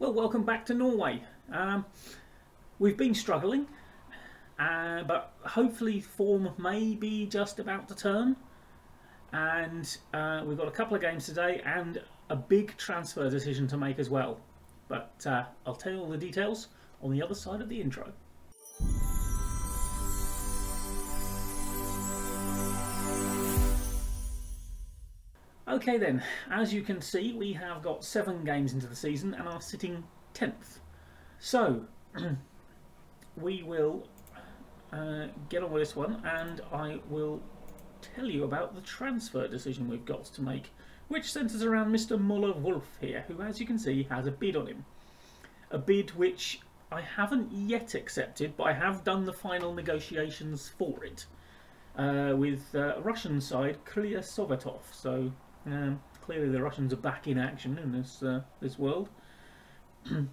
Well, welcome back to Norway. Um, we've been struggling, uh, but hopefully form may be just about to turn. And uh, we've got a couple of games today and a big transfer decision to make as well. But uh, I'll tell you all the details on the other side of the intro. Okay then, as you can see we have got seven games into the season and are sitting 10th. So, we will uh, get on with this one and I will tell you about the transfer decision we've got to make, which centres around Mr Møller Wolfe here, who as you can see has a bid on him. A bid which I haven't yet accepted, but I have done the final negotiations for it. Uh, with uh, Russian side Krylia Sovetov, so um, clearly, the Russians are back in action in this uh, this world. uh,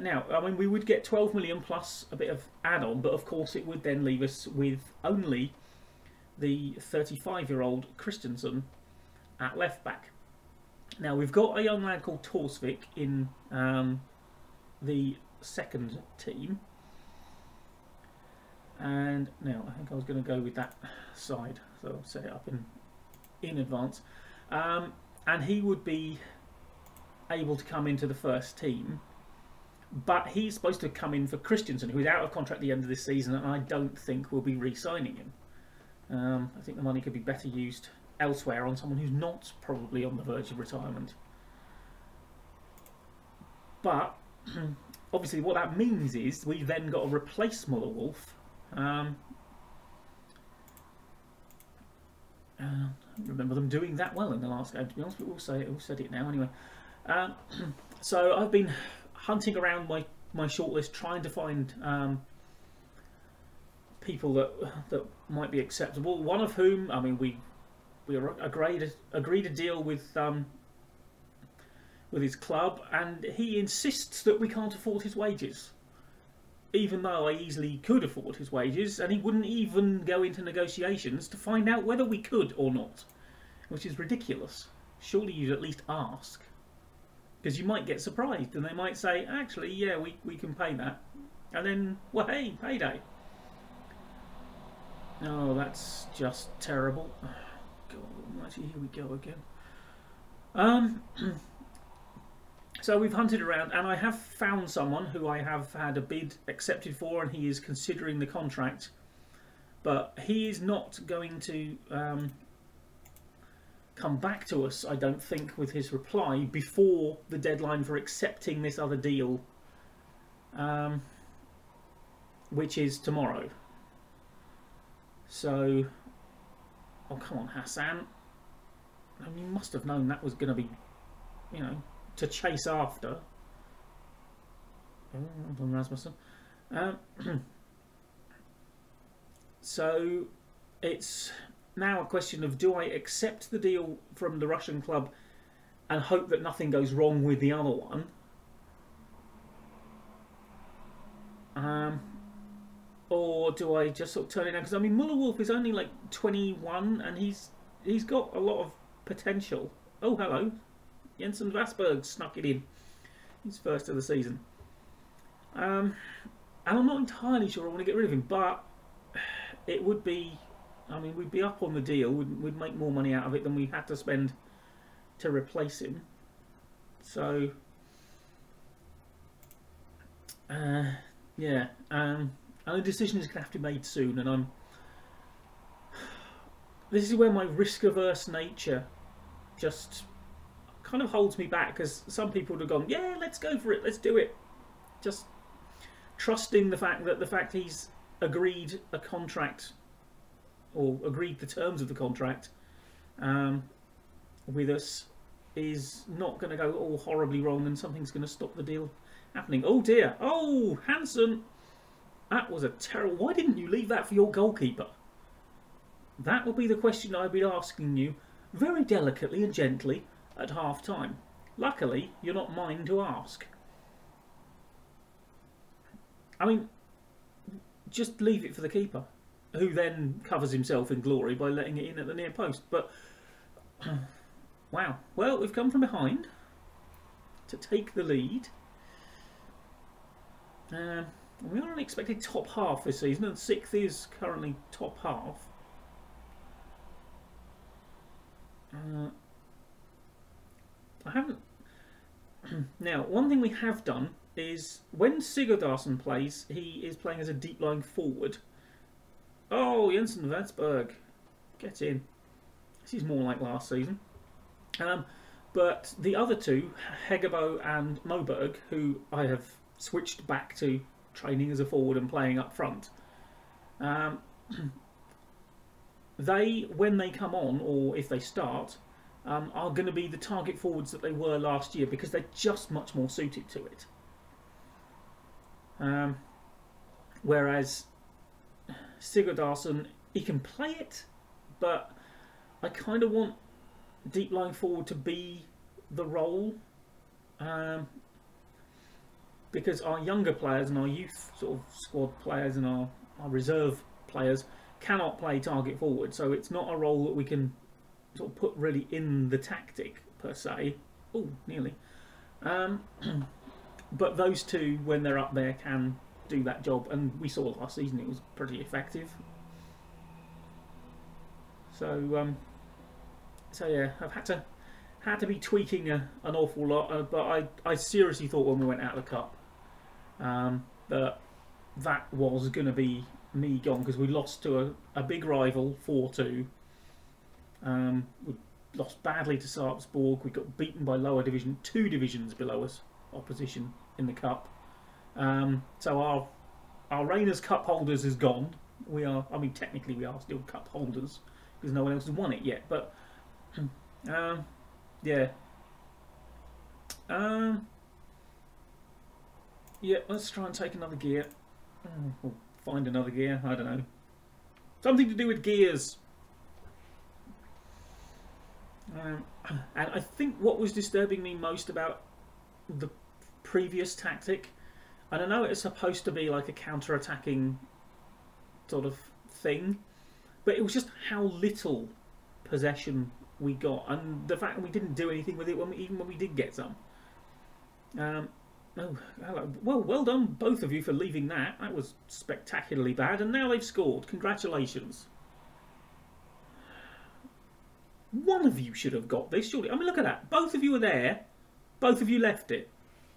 now, I mean, we would get 12 million plus a bit of add-on, but of course, it would then leave us with only the 35-year-old Christensen at left back. Now, we've got a young lad called Torsvik in um, the second team. And now I think I was going to go with that side, so I'll set it up in in advance. Um, and he would be able to come into the first team. But he's supposed to come in for Christensen, who is out of contract at the end of this season, and I don't think we'll be re-signing him. Um, I think the money could be better used elsewhere on someone who's not probably on the verge of retirement. But obviously, what that means is we've then got to replace Møller Wolfe. Um, uh, remember them doing that well in the last game. To be honest, but we'll say it. We'll said it now anyway. Um, so I've been hunting around my my shortlist, trying to find um, people that that might be acceptable. One of whom, I mean, we we agreed agreed a deal with um, with his club, and he insists that we can't afford his wages even though I easily could afford his wages, and he wouldn't even go into negotiations to find out whether we could or not, which is ridiculous. Surely you'd at least ask. Because you might get surprised, and they might say, actually, yeah, we, we can pay that. And then, well, hey, payday. Oh, that's just terrible. God almighty, here we go again. Um... So we've hunted around and I have found someone who I have had a bid accepted for and he is considering the contract. But he is not going to um, come back to us, I don't think, with his reply before the deadline for accepting this other deal, um, which is tomorrow. So, oh come on, Hassan. I mean, you must have known that was going to be, you know, to chase after. Oh, Rasmussen. Um, so it's now a question of do I accept the deal from the Russian club and hope that nothing goes wrong with the other one? Um, or do I just sort of turn it down? Because I mean, Møller Wolfe is only like 21 and he's he's got a lot of potential. Oh, hello. Jensen Vasberg snuck it in. He's first of the season. Um, and I'm not entirely sure I want to get rid of him, but it would be, I mean, we'd be up on the deal. We'd, we'd make more money out of it than we had to spend to replace him. So, uh, yeah, um, and the decision is going to have to be made soon, and I'm. This is where my risk-averse nature just kind of holds me back because some people would have gone, yeah, let's go for it, let's do it. Just trusting the fact that the fact he's agreed a contract or agreed the terms of the contract um, with us is not going to go all horribly wrong and something's going to stop the deal happening. Oh dear. Oh, Hansen. That was a terrible... Why didn't you leave that for your goalkeeper? That would be the question I'd be asking you very delicately and gently at half time. Luckily, you're not mine to ask. I mean, just leave it for the keeper, who then covers himself in glory by letting it in at the near post. But, wow. Well, we've come from behind. to take the lead. Uh, we are an expected top half this season, and sixth is currently top half. Uh, I haven't. now, one thing we have done is when Sigurdarsson plays, he is playing as a deep lying forward. Oh, Jensen Vetsberg, get in. This is more like last season. Um, but the other two, Heggebø and Moberg, who I have switched back to training as a forward and playing up front, um, they, when they come on, or if they start, um, are going to be the target forwards that they were last year because they're just much more suited to it. Um, whereas Sigurdarsson, he can play it, but I kind of want deep line forward to be the role. Um, because our younger players and our youth sort of squad players and our, our reserve players cannot play target forward, so it's not a role that we can sort of put really in the tactic per se. Oh, nearly. Um, but those two, when they're up there, can do that job, and we saw last season it was pretty effective. So, um, so yeah, I've had to had to be tweaking a, an awful lot, uh, but I I seriously thought when we went out of the cup um, that that was going to be me gone because we lost to a, a big rival four two um, we lost badly to Sarpsborg. We got beaten by lower division, two divisions below us, opposition in the cup. Um, so our our reign as cup holders is gone. We are, I mean, technically we are still cup holders because no one else has won it yet. But um, yeah, um, yeah. Let's try and take another gear. Or find another gear. I don't know. Something to do with gears. Um, and I think what was disturbing me most about the previous tactic, and I know it's supposed to be like a counter-attacking sort of thing, but it was just how little possession we got, and the fact that we didn't do anything with it when we, even when we did get some. Um, oh, well, well done both of you for leaving that. That was spectacularly bad, and now they've scored. Congratulations. One of you should have got this, surely. I mean, look at that. Both of you were there. Both of you left it.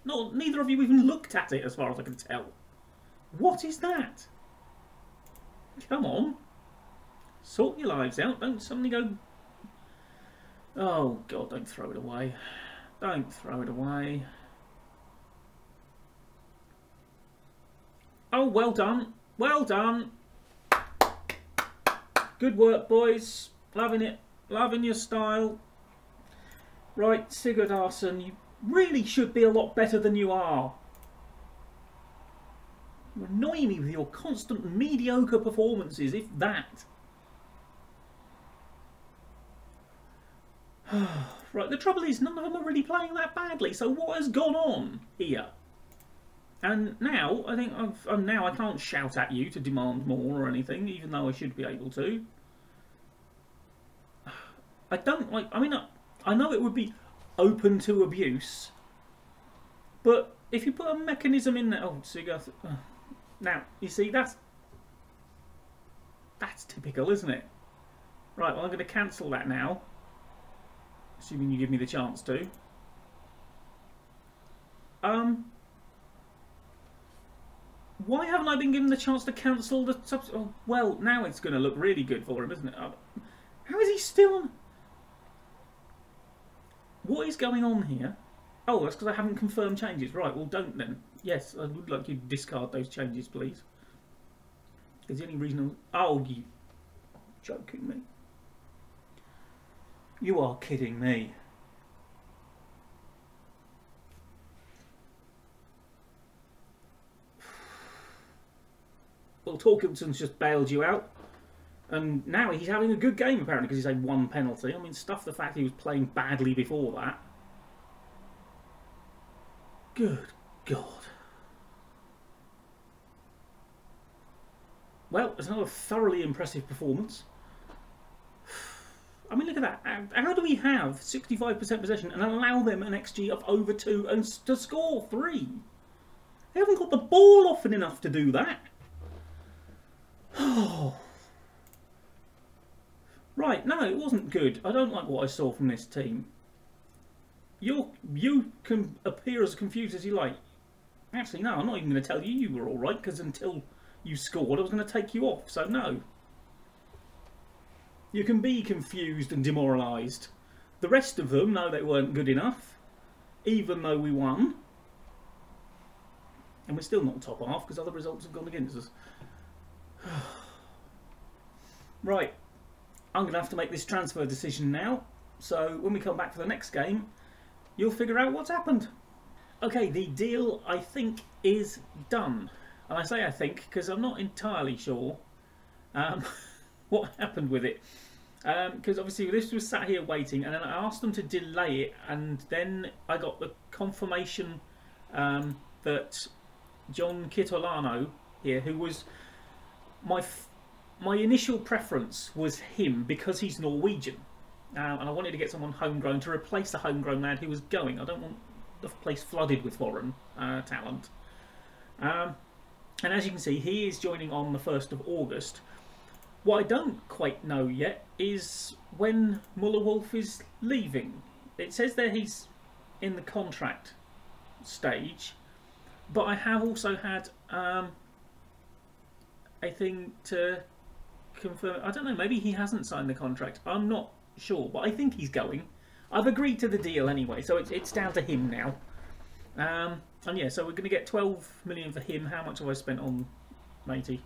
Not, neither of you even looked at it, as far as I can tell. What is that? Come on. Sort your lives out. Don't suddenly go... Oh, God, don't throw it away. Don't throw it away. Oh, well done. Well done. Good work, boys. Loving it. Loving your style. Right, Sigurd Sigurdarsson, you really should be a lot better than you are. You annoy me with your constant mediocre performances, if that. right, the trouble is none of them are really playing that badly, so what has gone on here? And now, I think I've, um, now I can't shout at you to demand more or anything, even though I should be able to. I don't like. I mean, I, I know it would be open to abuse, but if you put a mechanism in there, oh, so you go. Uh, now you see that's that's typical, isn't it? Right. Well, I'm going to cancel that now, assuming you give me the chance to. Um. Why haven't I been given the chance to cancel the? Oh, well, now it's going to look really good for him, isn't it? Uh, how is he still? What is going on here? Oh, that's because I haven't confirmed changes. Right, well, don't then. Yes, I would like you to discard those changes, please. Is there any reason... Oh, you... Joking me. You are kidding me. Well, Torkelson's just bailed you out. And now he's having a good game apparently because he's had one penalty. I mean, stuff the fact he was playing badly before that. Good God. Well, it's another thoroughly impressive performance. I mean, look at that. How, do we have 65% possession and allow them an XG of over 2 and to score 3? They haven't got the ball often enough to do that. Oh. Right, no, it wasn't good. I don't like what I saw from this team. You you can appear as confused as you like. Actually, no, I'm not even going to tell you you were all right because until you scored, I was going to take you off. So no. You can be confused and demoralised. The rest of them know they weren't good enough, even though we won. And we're still not top half because other results have gone against us. right, I'm going to have to make this transfer decision now. So when we come back for the next game, you'll figure out what's happened. Okay, the deal I think is done. And I say I think because I'm not entirely sure um, what happened with it. Because obviously this was sat here waiting, and then I asked them to delay it, and then I got the confirmation um, that John Kitolano here, who was my my initial preference was him because he's Norwegian, uh, and I wanted to get someone homegrown to replace the homegrown lad who was going. I don't want the place flooded with foreign uh, talent. Um, and as you can see, he is joining on the 1st of August. What I don't quite know yet is when Møller Wolfe is leaving. It says there he's in the contract stage, but I have also had um, a thing to confirm. I don't know, maybe he hasn't signed the contract. I'm not sure, but I think he's going. I've agreed to the deal anyway, so it's, it's down to him now. Um, and yeah, so we're going to get 12 million for him. How much have I spent on matey?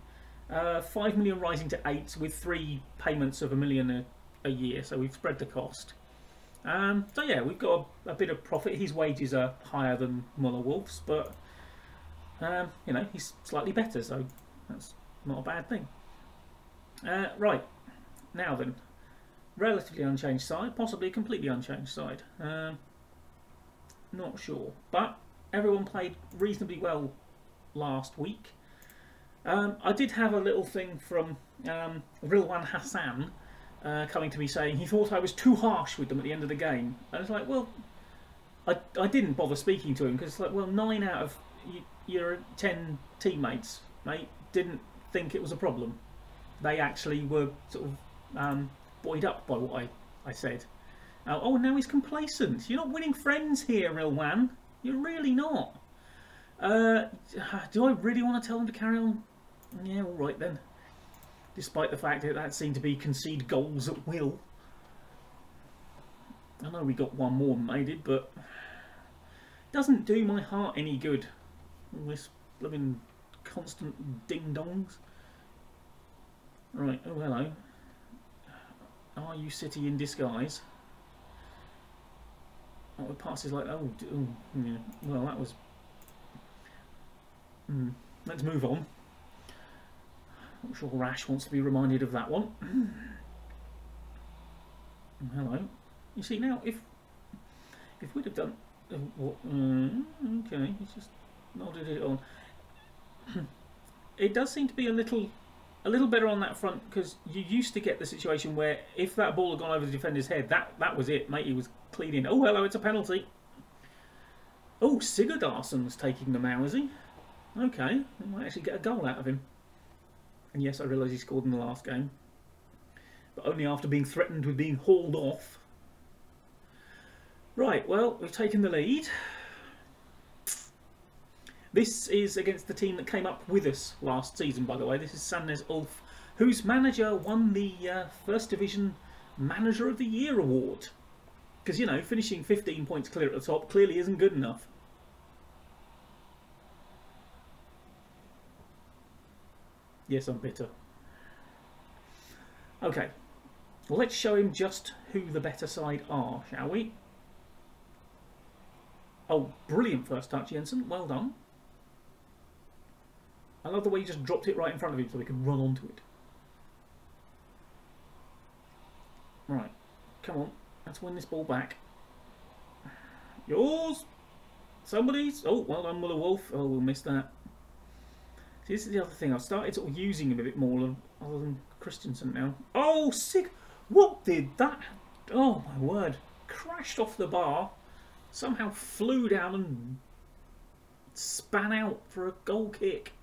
Uh, 5 million rising to 8 with three payments of a million a, a year, so we've spread the cost. Um, so yeah, we've got a, a bit of profit. His wages are higher than Møller Wolfe's, but um, you know he's slightly better, so that's not a bad thing. Uh, right, now then, relatively unchanged side, possibly a completely unchanged side. Um, not sure, but everyone played reasonably well last week. Um, I did have a little thing from um, Rilwan Hassan uh, coming to me saying he thought I was too harsh with them at the end of the game. And it's like, well, I, I didn't bother speaking to him because it's like, well, nine out of your ten teammates, mate, didn't think it was a problem. They actually were sort of um, buoyed up by what I, I said. Uh, oh, now he's complacent. You're not winning friends here, Rilwan. You're really not. Uh, do I really want to tell him to carry on? Yeah, all right then. Despite the fact that that seemed to be concede goals at will. I know we got one more than but doesn't do my heart any good. All this blooming constant ding dongs. Right. Oh, hello. Are you City in disguise? Oh, it passes like oh, oh yeah. Well, that was. Hmm. Let's move on. I'm sure Rash wants to be reminded of that one. Oh, Hello. You see now, if if we'd have done, uh, what, uh, okay, he's just nodded it on. it does seem to be a little, a little better on that front because you used to get the situation where if that ball had gone over the defender's head, that that was it, mate. He was cleaning. Oh, hello, it's a penalty. Oh, Sigurdsson's taking them now, is he? Okay, we might actually get a goal out of him. And yes, I realise he scored in the last game. But only after being threatened with being hauled off. Right, well, we've taken the lead. This is against the team that came up with us last season, by the way. This is Sandnes Ulf, whose manager won the uh, First Division Manager of the Year award. Because, you know, finishing 15 points clear at the top clearly isn't good enough. Yes, I'm bitter. Okay, well, let's show him just who the better side are, shall we? Oh, brilliant first touch, Jensen. Well done. I love the way you just dropped it right in front of him so he could run onto it. Right, come on. Let's win this ball back. Yours! Somebody's! Oh, well done, Møller Wolfe. Oh, we'll miss that. See, this is the other thing. I've started sort of using him a bit more other than Christensen now. Oh, sick! What did that? Oh my word! Crashed off the bar, somehow flew down and span out for a goal kick.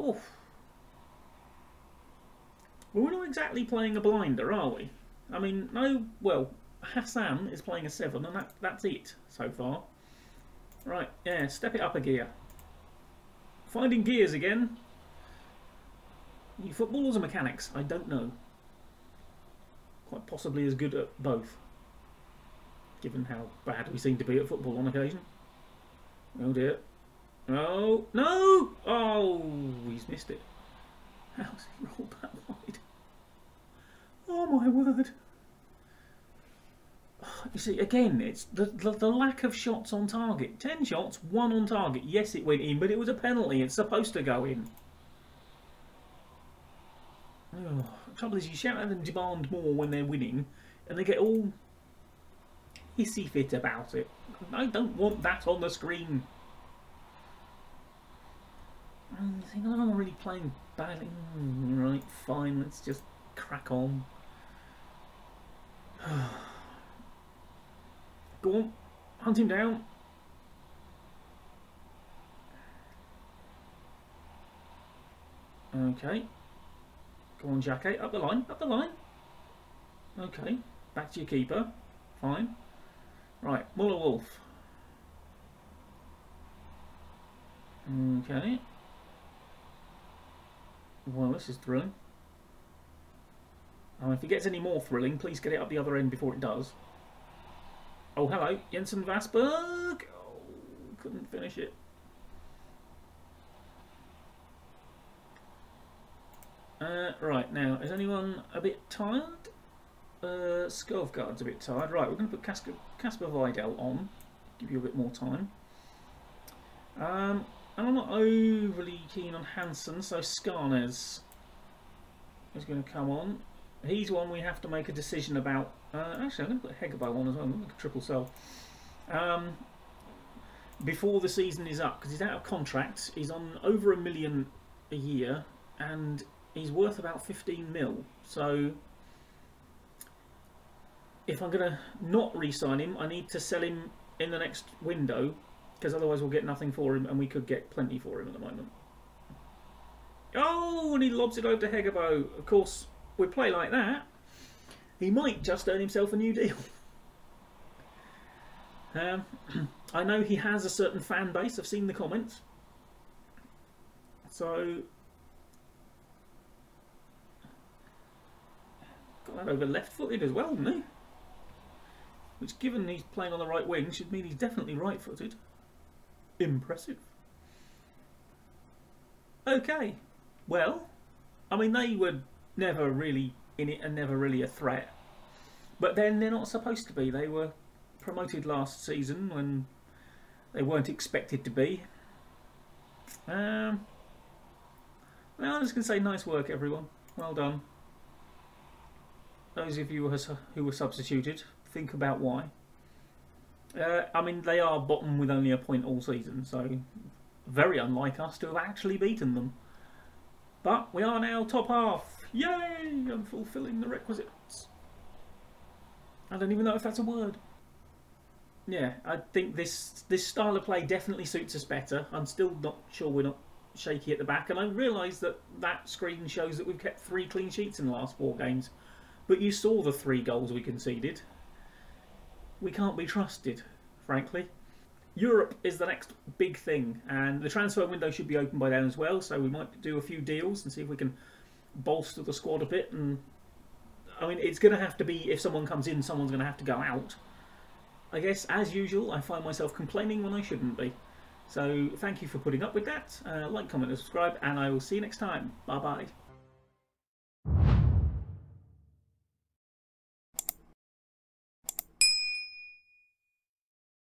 Oof. Well, we're not exactly playing a blinder, are we? I mean, no, well, Hassan is playing a 7, and that, that's it so far. Right, yeah, step it up a gear. Finding gears again. You footballers or mechanics? I don't know. Quite possibly as good at both. Given how bad we seem to be at football on occasion. Oh dear. No! No! Oh, he's missed it. How's he rolled that wide? Oh my word. You see, again, it's the, the, the lack of shots on target. Ten shots, one on target. Yes, it went in, but it was a penalty. It's supposed to go in. Oh, trouble is, you shout at them demand more when they're winning, and they get all hissy fit about it. I don't want that on the screen. Think oh, I'm not really playing badly. Mm, right, fine, let's just crack on. Go on, hunt him down. Okay. Go on, Jackie. Up the line, up the line. Okay. Back to your keeper. Fine. Right, Møller Wolfe. Okay. Well, this is thrilling. Oh, if it gets any more thrilling, please get it up the other end before it does. Oh, hello, Jensen Vasberg. Oh, couldn't finish it. Uh, right, now, is anyone a bit tired? Uh, a bit tired. Right, we're going to put Casper, Casper Vidal on, give you a bit more time. Um, I'm not overly keen on Hansen, so Skarnes is going to come on. He's one we have to make a decision about uh, actually, I'm going to put Heggebø on as well. I'm going to triple sell. Um, before the season is up, because he's out of contract. He's on over a million a year, and he's worth about 15 mil. So, if I'm going to not re-sign him, I need to sell him in the next window, because otherwise we'll get nothing for him, and we could get plenty for him at the moment. Oh, and he lobs it over to Heggebø. Of course, we play like that he might just earn himself a new deal. Um, I know he has a certain fan base. I've seen the comments. So got that over left-footed as well, didn't he? Which, given he's playing on the right wing, should mean he's definitely right-footed. Impressive. Okay, well, I mean they were never really in it and never really a threat. But then they're not supposed to be. They were promoted last season when they weren't expected to be. Um, well, I'm just going to say nice work, everyone. Well done. Those of you who were substituted, think about why. Uh, I mean, they are bottom with only a point all season, so very unlike us to have actually beaten them. But we are now top half. Yay! I'm fulfilling the requisites. I don't even know if that's a word. Yeah, I think this this style of play definitely suits us better. I'm still not sure we're not shaky at the back, and I realise that that screen shows that we've kept three clean sheets in the last four games. But you saw the three goals we conceded. We can't be trusted, frankly. Europe is the next big thing, and the transfer window should be open by then as well, so we might do a few deals and see if we can bolster the squad a bit. And I mean, it's going to have to be if someone comes in, someone's going to have to go out. I guess, as usual, I find myself complaining when I shouldn't be. So thank you for putting up with that. Uh, like, comment, and subscribe, and I will see you next time. Bye bye.